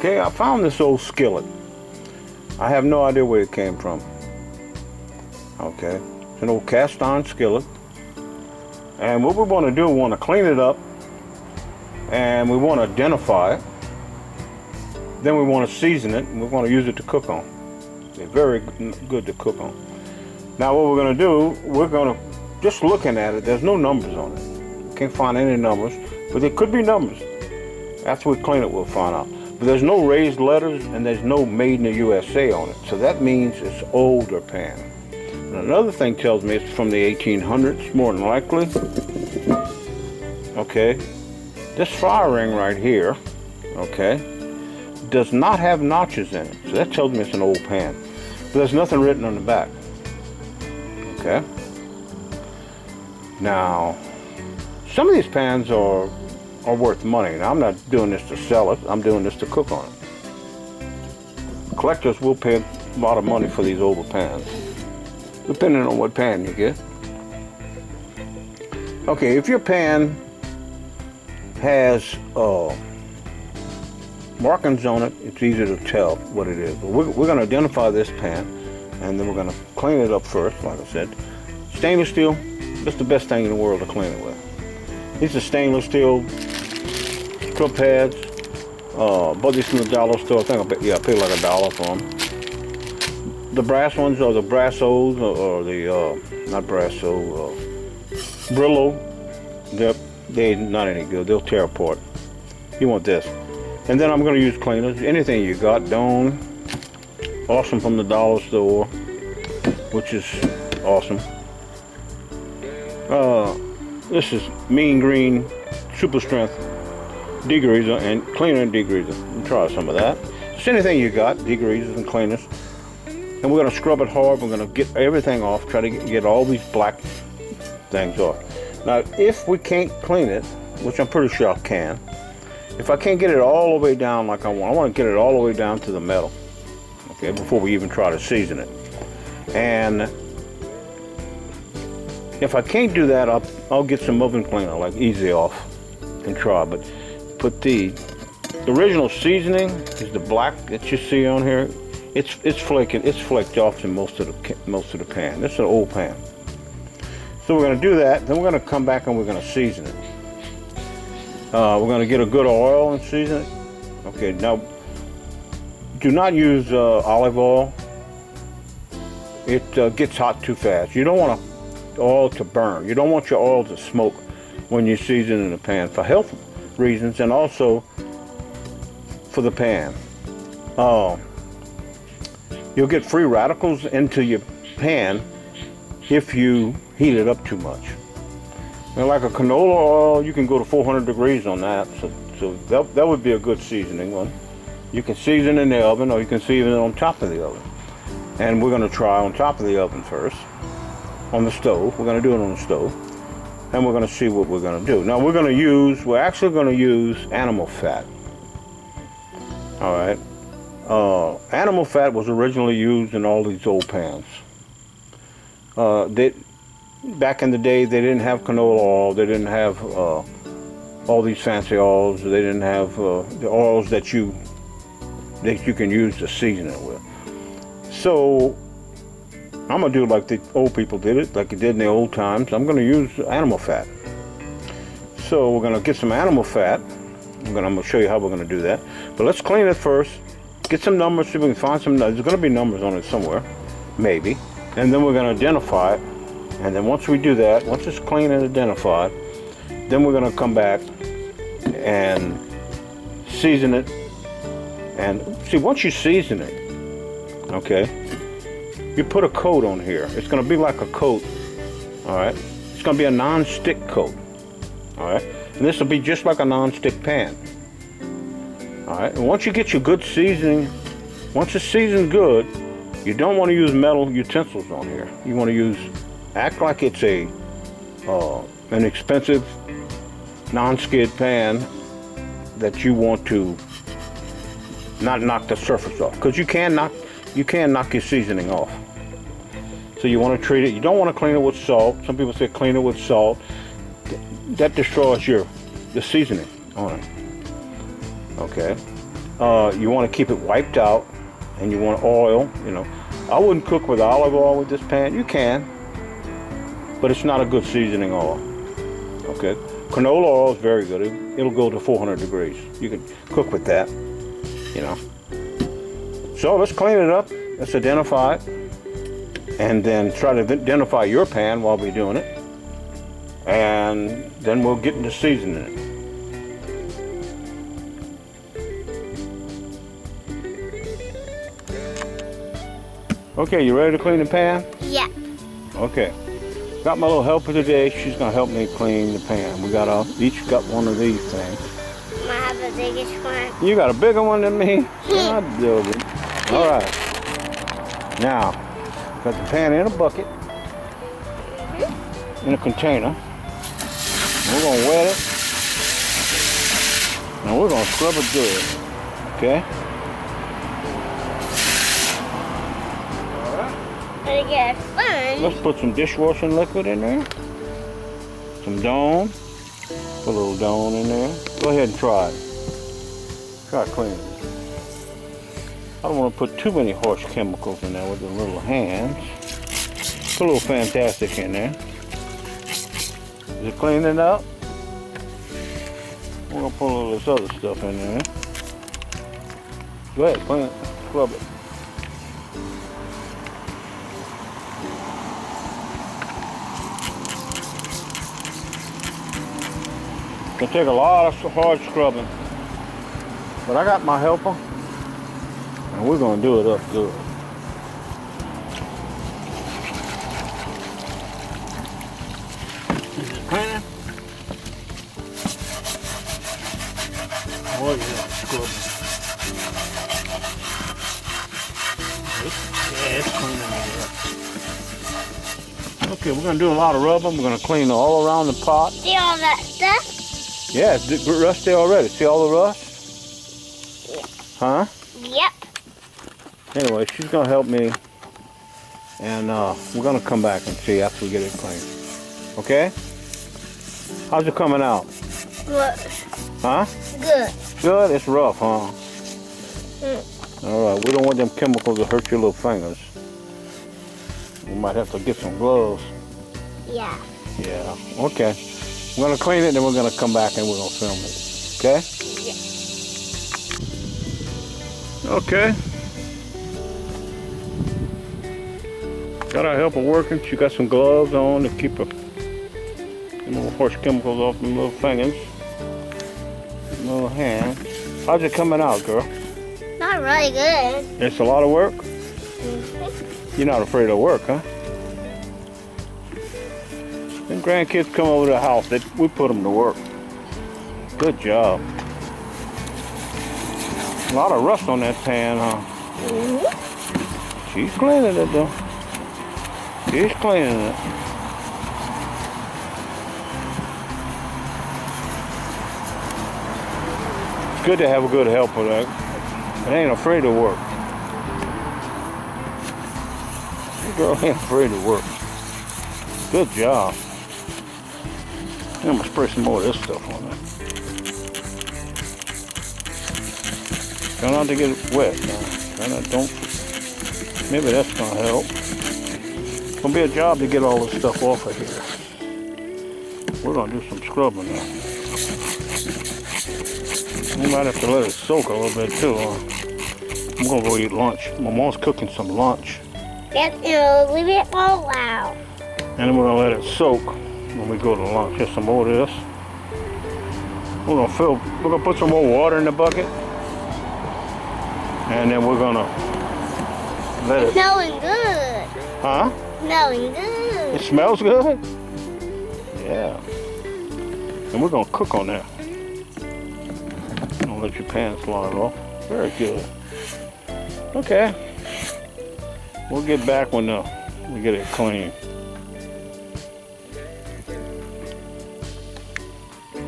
Okay, I found this old skillet. I have no idea where it came from. Okay, it's an old cast iron skillet. And what we want to do, we want to clean it up and we want to identify it. Then we want to season it and we want to use it to cook on. They're very good to cook on. Now what we're going to do, we're going to, just looking at it, there's no numbers on it. Can't find any numbers, but there could be numbers. After we clean it, we'll find out. There's no raised letters and there's no made in the USA on it. So that means it's older pan. And another thing tells me it's from the 1800s, more than likely. Okay. This fire ring right here, okay, does not have notches in it. So that tells me it's an old pan. But there's nothing written on the back. Okay. Now, some of these pans are are worth money. Now, I'm not doing this to sell it. I'm doing this to cook on it. Collectors will pay a lot of money for these older pans, depending on what pan you get. Okay, if your pan has uh, markings on it, it's easy to tell what it is. We're, we're going to identify this pan, and then we're going to clean it up first, like I said. Stainless steel, that's the best thing in the world to clean it with. These are stainless steel clip pads. Uh, bought these from the dollar store. I think I paid, yeah, I paid like a dollar for them. The brass ones are the Brassos or, or the uh, not Brasso, uh, Brillo. They're they're not any good. They'll tear apart. You want this. And then I'm going to use cleaners. Anything you got, Dawn. Awesome from the dollar store, which is awesome. Uh, this is Mean Green Super Strength degreaser and cleaner and degreaser. Try some of that. Just anything you got, degreasers and cleaners. And we're going to scrub it hard. We're going to get everything off. Try to get all these black things off. Now, if we can't clean it, which I'm pretty sure I can, if I can't get it all the way down like I want, I want to get it all the way down to the metal, okay, before we even try to season it. And if I can't do that, I'll, I'll get some oven cleaner like Easy Off and try. But put the, original seasoning is the black that you see on here. It's it's flaking. It's flaked off in most of the most of the pan. This is an old pan. So we're going to do that. Then we're going to come back and we're going to season it. Uh, we're going to get a good oil and season it. Okay. Now, do not use uh, olive oil. It uh, gets hot too fast. You don't want oil to burn. You don't want your oil to smoke when you season in the pan for health reasons and also for the pan. Uh, you'll get free radicals into your pan if you heat it up too much. And like a canola oil, you can go to 400 degrees on that, so, so that, that would be a good seasoning one. You can season in the oven or you can season it on top of the oven. And we're going to try on top of the oven first, on the stove. We're going to do it on the stove. And we're going to see what we're going to do. Now we're going to use, we're actually going to use animal fat. All right. Uh, animal fat was originally used in all these old pans. Uh, they, back in the day, they didn't have canola oil. They didn't have uh, all these fancy oils. They didn't have uh, the oils that you that you can use to season it with. So I'm gonna do like the old people did it, like it did in the old times. I'm gonna use animal fat. So we're gonna get some animal fat. I'm gonna, I'm gonna show you how we're gonna do that. But let's clean it first. Get some numbers, see if we can find some. There's gonna be numbers on it somewhere, maybe. And then we're gonna identify it. And then once we do that, once it's clean and identified, then we're gonna come back and season it. And see, once you season it, okay, you put a coat on here. It's gonna be like a coat, all right? It's gonna be a non-stick coat, all right? And this will be just like a non-stick pan, all right? And once you get your good seasoning, once it's seasoned good, you don't want to use metal utensils on here. You want to use, act like it's a, uh, an expensive non-skid pan that you want to not knock the surface off because you can knock you can knock your seasoning off so you want to treat it you don't want to clean it with salt some people say clean it with salt that destroys your the seasoning on it okay uh, you want to keep it wiped out, and you want oil. You know, I wouldn't cook with olive oil with this pan. You can, but it's not a good seasoning oil. Okay, canola oil is very good. It, it'll go to 400 degrees. You can cook with that. You know. So let's clean it up. Let's identify it, and then try to identify your pan while we're doing it, and then we'll get into seasoning it. Okay, you ready to clean the pan? Yeah. Okay. Got my little helper today. She's gonna help me clean the pan. We got all, each got one of these things. I have the biggest one. You got a bigger one than me? I do. All right. Now, got the pan in a bucket, mm-hmm. in a container. We're gonna wet it, and we're gonna scrub it good. Okay? Gonna get a. Let's put some dishwashing liquid in there. Some Dawn. Put a little Dawn in there. Go ahead and try it. Try cleaning it. I don't want to put too many harsh chemicals in there with the little hands. Put a little Fantastic in there. Is it cleaning up? We're gonna put a little this other stuff in there. Go ahead, clean it, scrub it. It'll take a lot of hard scrubbing. But I got my helper. And we're gonna do it up good. Is it cleaning? Oh yeah, scrubbing. Yeah, it's cleaning it up. Okay, we're gonna do a lot of rubbing. We're gonna clean all around the pot. See all that stuff? Yeah, it's rusty already. See all the rust? Yeah. Huh? Anyway, she's gonna help me, and uh, we're gonna come back and see after we get it clean. Okay? How's it coming out? Good. Huh? Good. Good. It's rough, huh? Mm. All right. We don't want them chemicals to hurt your little fingers. We might have to get some gloves. Yeah. Yeah. Okay. We're gonna clean it, and then we're gonna come back and we're gonna film it. Okay? Yeah. Okay. Got our helper working. She got some gloves on to keep her little harsh chemicals off them little fingers. Little hands. How's it coming out, girl? Not really good. It's a lot of work. Mhm. You're not afraid of work, huh? When grandkids come over to the house, they, we put them to work. Good job. A lot of rust on that pan, huh? Mhm. She's cleaning it though. She's cleaning it. It's good to have a good helper that, that ain't afraid to work. Girl ain't afraid to work. Good job. I'm gonna spray some more of this stuff on it. Try not to get it wet now. Try not, don't, maybe that's gonna help. It's gonna be a job to get all this stuff off of here. We're gonna do some scrubbing now. We might have to let it soak a little bit too. Huh? I'm gonna go eat lunch. My mom's cooking some lunch. You leave it all out. And then we're gonna let it soak when we go to lunch. Here's some more of this. We're gonna fill, we're gonna put some more water in the bucket. And then we're gonna let it, Smelling good. huh? Smelling good. It smells good? Yeah. And we're gonna cook on that. Don't let your pan slide off. Very good. Okay. We'll get back when uh, we get it clean.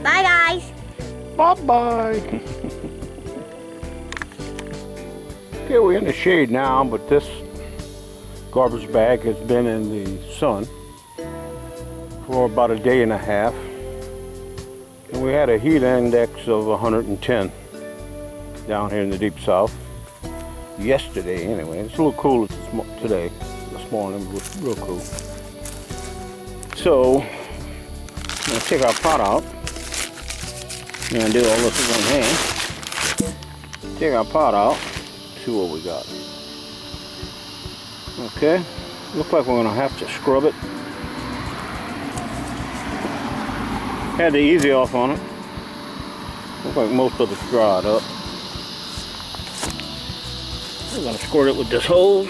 Bye, guys. Bye bye. okay, we're in the shade now, but this garbage bag has been in the sun for about a day and a half. And we had a heat index of 110. down here in the deep south. Yesterday, anyway. It's a little cooler today. This morning was real cool. So, I'm gonna take our pot out. I'm gonna do all this with one hand. Take our pot out, see what we got. Okay, looks like we're gonna have to scrub it. Had the easy off on it. Looks like most of it's dried up. We're gonna squirt it with this hose.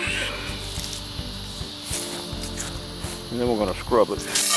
And then we're gonna scrub it.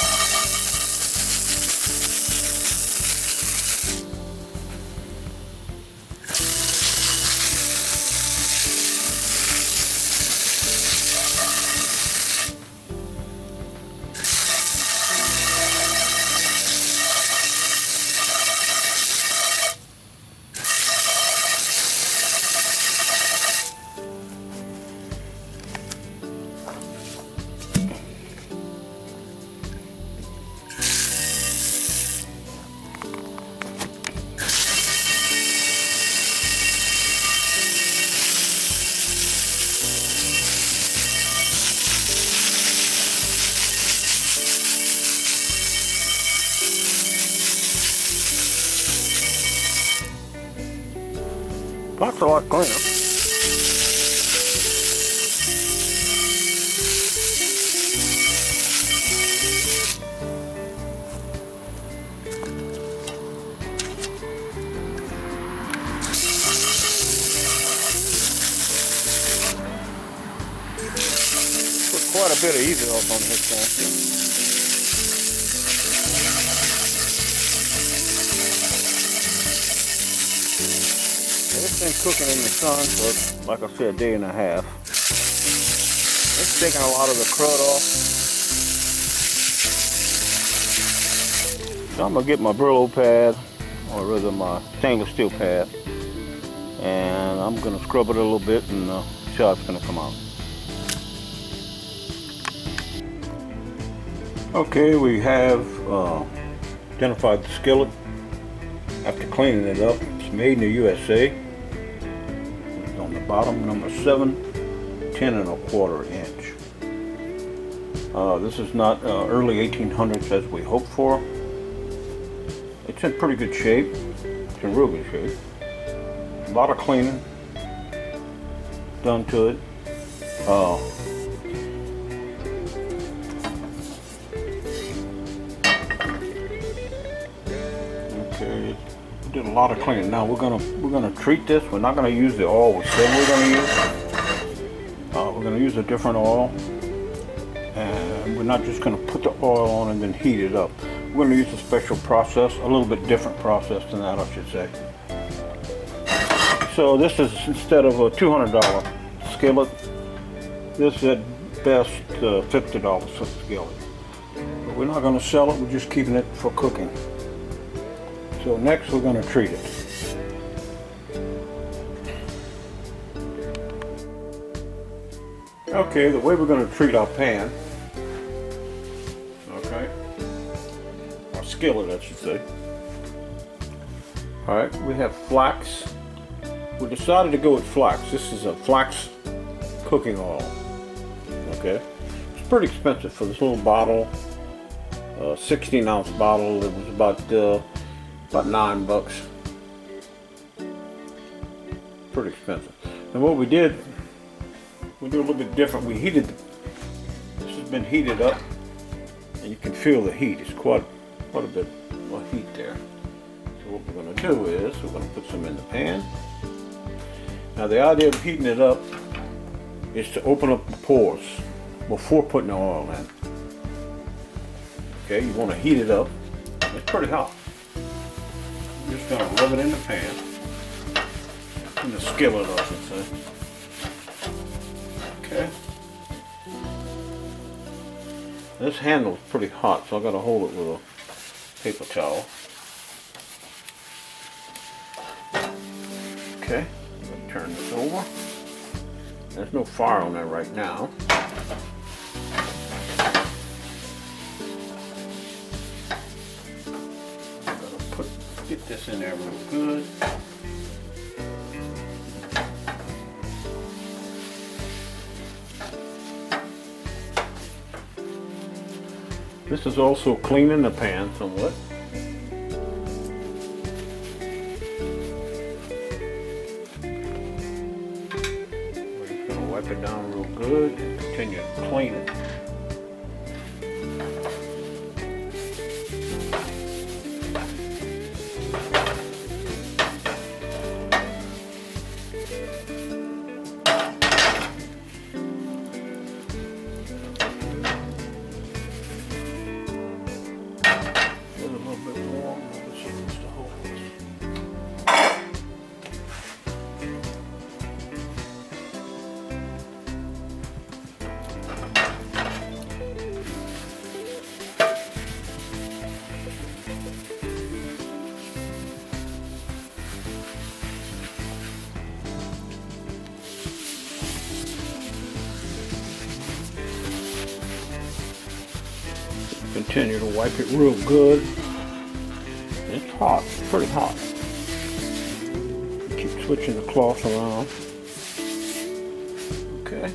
Been cooking in the sun for, like I said, a day and a half. It's taking a lot of the crud off. So I'm gonna get my Brillo pad, or rather my stainless steel pad, and I'm gonna scrub it a little bit and uh, see how it's gonna come out. Okay, we have uh, identified the skillet after cleaning it up. It's made in the USA. The bottom, number seven, 10 and a quarter inch. Uh, this is not uh, early 1800s as we hoped for. It's in pretty good shape. It's in real good shape. A lot of cleaning done to it. Uh, did a lot of cleaning. Now we're gonna we're gonna treat this. We're not gonna use the oil we said we're gonna use. Uh, we're gonna use a different oil, and we're not just gonna put the oil on and then heat it up. We're gonna use a special process, a little bit different process than that, I should say. So this is instead of a $200 skillet, this is at best uh, $50 skillet. But we're not gonna sell it, we're just keeping it for cooking. So next we're gonna treat it. Okay, the way we're gonna treat our pan, okay, our skillet I should say. All right, we have flax. We decided to go with flax. This is a flax cooking oil. Okay, it's pretty expensive for this little bottle, uh, 16 ounce bottle. It was about uh, about nine bucks. Pretty expensive. And what we did, we do a little bit different. We heated. This has been heated up, and you can feel the heat. It's quite quite a bit of heat there. So what we're going to do is we're going to put some in the pan. Now the idea of heating it up is to open up the pores before putting the oil in. Okay, you want to heat it up. It's pretty hot. Just to rub it in the pan. In the skillet, I should say. Okay. This handle's pretty hot, so I got to hold it with a paper towel. Okay, turn this over. There's no fire on there right now. in there real good. This is also cleaning the pan somewhat. We're just going to wipe it down real good and continue to clean it. Continue to wipe it real good. It's hot, it's pretty hot. Keep switching the cloth around. Okay.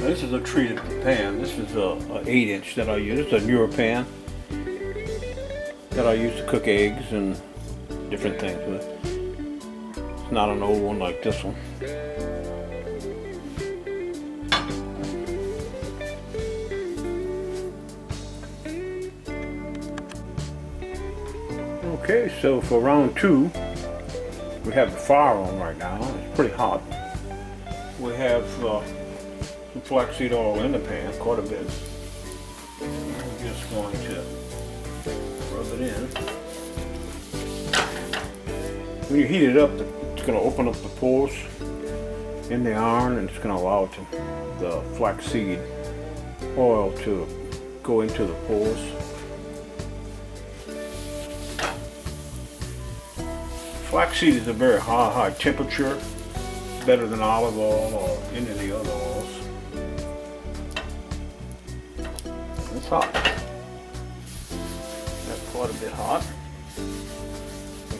This is a treated pan. This is a, a 8 inch that I use. It's a newer pan that I use to cook eggs and different things with. It's not an old one like this one. Okay, so for round two, we have the fire on right now. It's pretty hot. We have uh, some flaxseed oil in the pan, quite a bit. When you heat it up, it's going to open up the pores in the iron and it's going to allow to, the flaxseed oil to go into the pores. Flaxseed is a very high, high temperature, better than olive oil or any of the other oils. It's hot. That's quite a bit hot.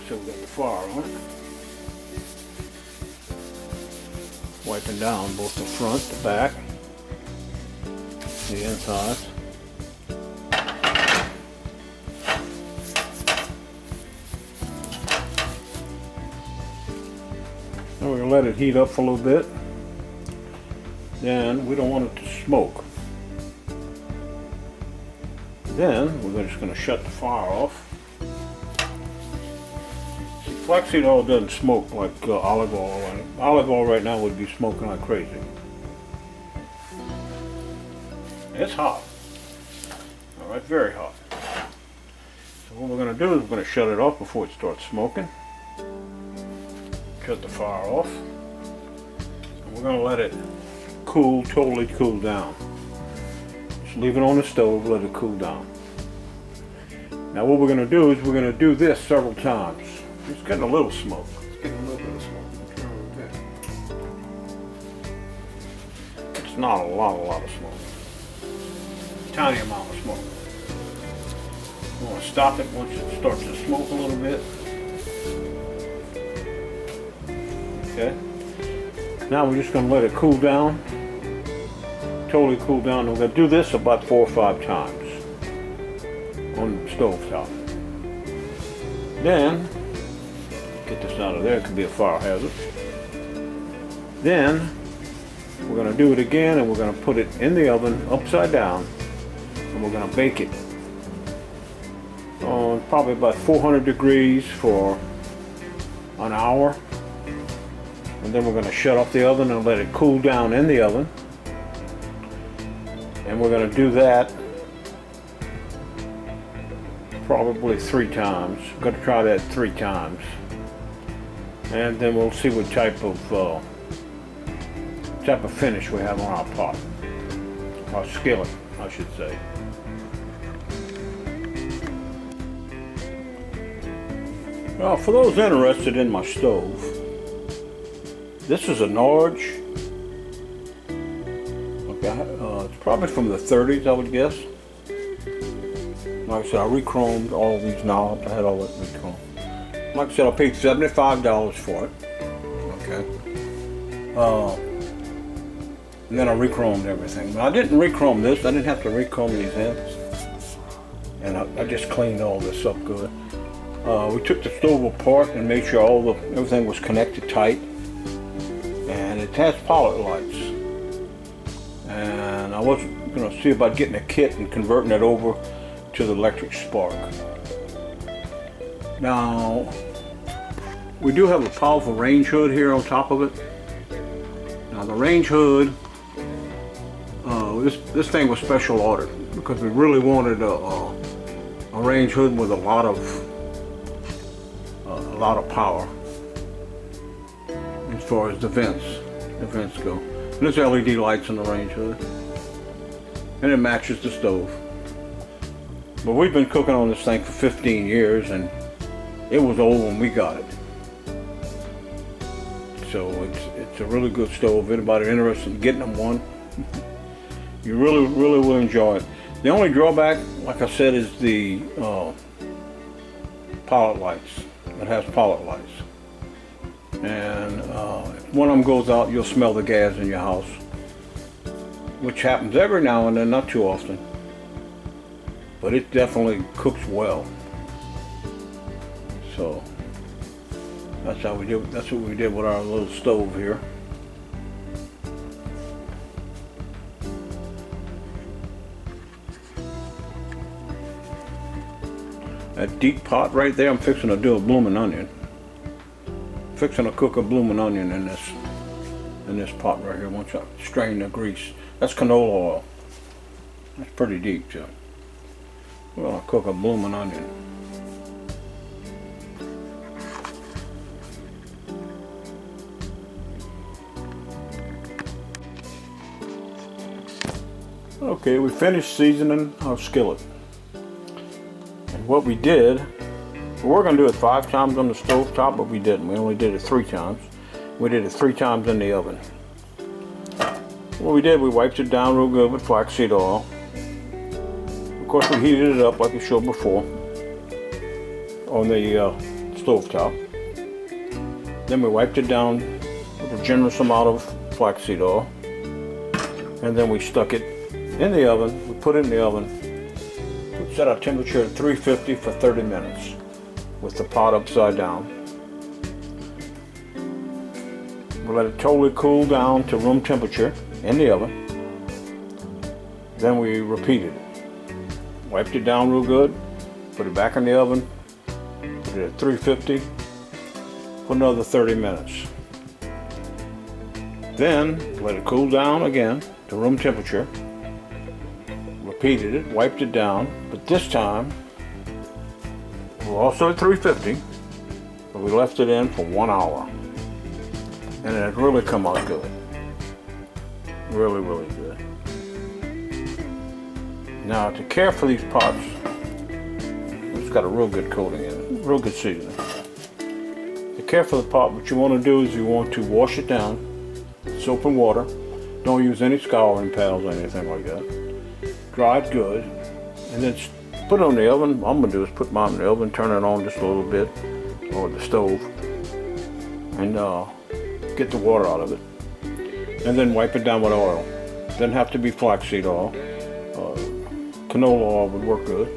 Got the fire on it. Wiping down both the front, the back, the inside. Now we're gonna let it heat up for a little bit. Then we don't want it to smoke. Then we're just gonna shut the fire off. See, flaxseed oil doesn't smoke like uh, olive oil, and olive oil right now would be smoking like crazy. It's hot. All right, very hot. So what we're gonna do is we're gonna shut it off before it starts smoking. Shut the fire off. And we're gonna let it cool, totally cool down. Just leave it on the stove, let it cool down. Now what we're gonna do is we're gonna do this several times. It's getting a little smoke. It's getting a little bit of smoke. Turn it back. It's not a lot, a lot of smoke. Tiny amount of smoke. We want to stop it once it starts to smoke a little bit. Okay. Now we're just going to let it cool down. Totally cool down. We're going to do this about four or five times on the stove top. Then, out of there. It could be a fire hazard. Then, we're going to do it again and we're going to put it in the oven upside down and we're going to bake it on probably about 400 degrees for an hour and then we're going to shut off the oven and let it cool down in the oven and we're going to do that probably three times going to try that three times and then we'll see what type of uh, type of finish we have on our pot our skillet I should say Well, for those interested in my stove, this is a Norge. Okay, uh, it's probably from the 30s, I would guess. Like I said, I re-chromed all these knobs. I had all that re-chromed. Like I said, I paid $75 for it. Okay. Uh, and then I re-chromed everything. But I didn't re-chrome this. I didn't have to re-chrome these ends. And I, I just cleaned all this up good. Uh, we took the stove apart and made sure all the everything was connected tight. And it has pilot lights. And I wasn't going to see about getting a kit and converting it over to the electric spark. Now, we do have a powerful range hood here on top of it. Now the range hood, uh, this, this thing was special ordered because we really wanted a, a, a range hood with a lot of uh, a lot of power as far as the vents, the vents go. And there's LED lights in the range hood. And it matches the stove. But we've been cooking on this thing for 15 years and it was old when we got it. So it's it's a really good stove. If anybody interested in getting them one, you really really will enjoy it. The only drawback, like I said, is the uh, pilot lights. It has pilot lights. And uh, if one of them goes out, you'll smell the gas in your house. Which happens every now and then, not too often. But it definitely cooks well. So, that's how we did, that's what we did with our little stove here. That deep pot right there, I'm fixing to do a blooming onion. Fixing to cook a blooming onion in this in this pot right here once I strain the grease. That's canola oil. That's pretty deep too. We're gonna cook a blooming onion. Okay, we finished seasoning our skillet. And what we did, we were going to do it five times on the stove top, but we didn't. We only did it three times. We did it three times in the oven. What we did, we wiped it down real good with flaxseed oil. Of course, we heated it up like we showed before on the uh, stove top. Then we wiped it down with a generous amount of flaxseed oil. And then we stuck it in the oven. We put it in the oven. We set our temperature at 350 for 30 minutes with the pot upside down. We let it totally cool down to room temperature in the oven. Then we repeated it. Wiped it down real good, put it back in the oven, put it at 350 for another 30 minutes. Then let it cool down again to room temperature. Repeated it, wiped it down, but this time we're also at 350, but we left it in for one hour. And it really come out good. Really, really good. Now to care for these pots, it's got a real good coating in it, real good seasoning. To care for the pot, what you want to do is you want to wash it down, soap and water. Don't use any scouring pads or anything like that. Dry it good, and then put it on the oven. What I'm gonna do is put mine in the oven, turn it on just a little bit, or the stove, and uh, get the water out of it. And then wipe it down with oil. Doesn't have to be flaxseed oil. Uh, canola oil would work good.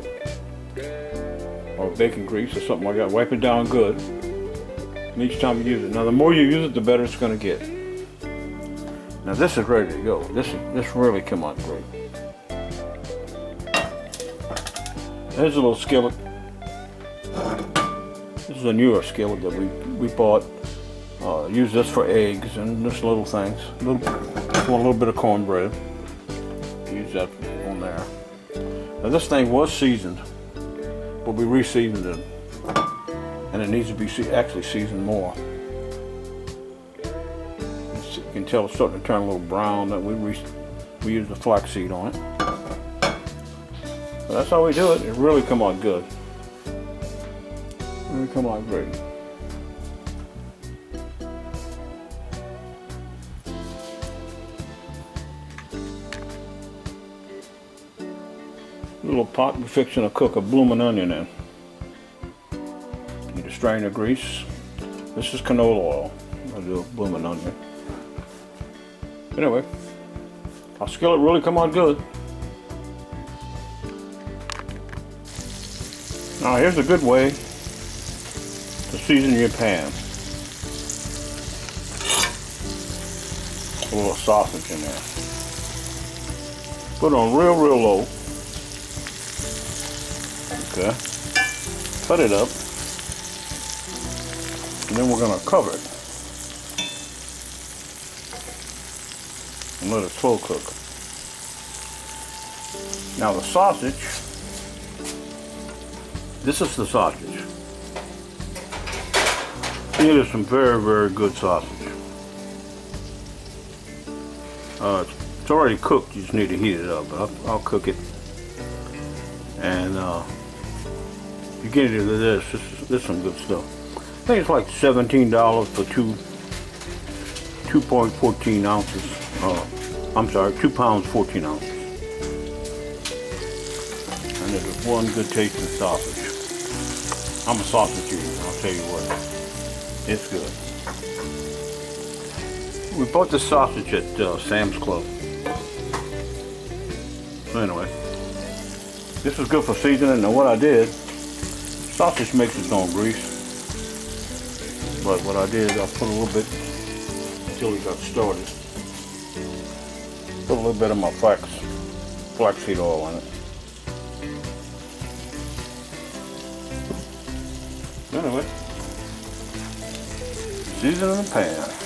Or bacon grease or something like that. Wipe it down good. And each time you use it. Now the more you use it, the better it's gonna get. Now this is ready to go. This this really come out great. There's a little skillet. This is a newer skillet that we we bought. Uh, use this for eggs and just little things. A Little, want a little bit of cornbread. Use that on there. Now this thing was seasoned, but we re-seasoned it, and it needs to be actually seasoned more. You can tell it's starting to turn a little brown. That we we use the flaxseed on it. That's how we do it. It really come out good. Really come out great. little pot we're fixing to cook a blooming onion in. Need a strain of grease. This is canola oil. I'll do a blooming onion. Anyway, our skillet really come out good. Now here's a good way to season your pan. A little sausage in there. Put on real, real low. Okay. Cut it up. And then we're gonna cover it. And let it slow cook. Now the sausage, this is the sausage. It is some very, very good sausage. Uh, it's already cooked, you just need to heat it up. I'll, I'll cook it. And uh, you get into this, this is, this is some good stuff. I think it's like $17 for two 2.14 ounces. Uh, I'm sorry, 2 pounds 14 ounces. And is one good tasting sausage. I'm a sausage eater, I'll tell you what. It's good. We bought the sausage at uh, Sam's Club. So anyway, this is good for seasoning. And what I did, sausage makes its own grease. But what I did, I put a little bit until it got started. Put a little bit of my flax, flaxseed oil in it. Anyway, season in the pan.